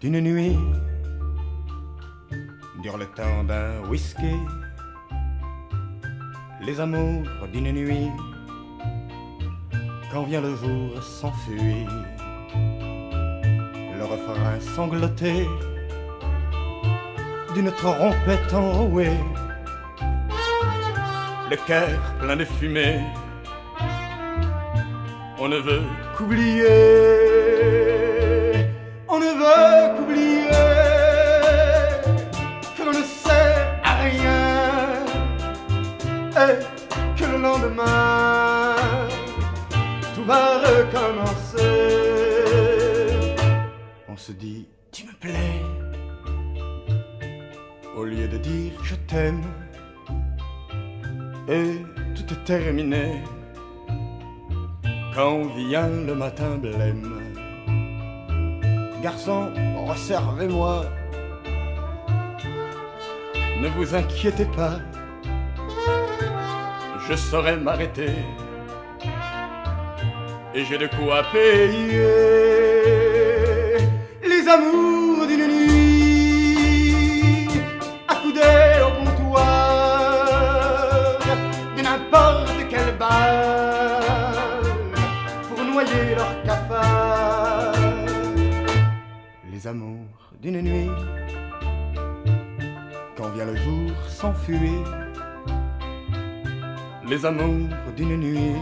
d'une nuit dure le temps d'un whisky. Les amours d'une nuit, quand vient le jour, s'enfuit. Le refrain sangloté d'une trompette enrouée. Le cœur plein de fumée, on ne veut qu'oublier. Et que le lendemain tout va recommencer. On se dit tu me plais au lieu de dire je t'aime et tout est terminé quand vient le matin blême. Garçon, resservez-moi. Ne vous inquiétez pas, je saurai m'arrêter. Et j'ai de quoi payer les amours d'une nuit, accoudés au comptoir de n'importe quel bar pour noyer leur cafard les amours d'une nuit. Quand vient le jour s'enfuit, les amours d'une nuit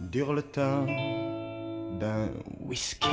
durent le temps d'un whisky.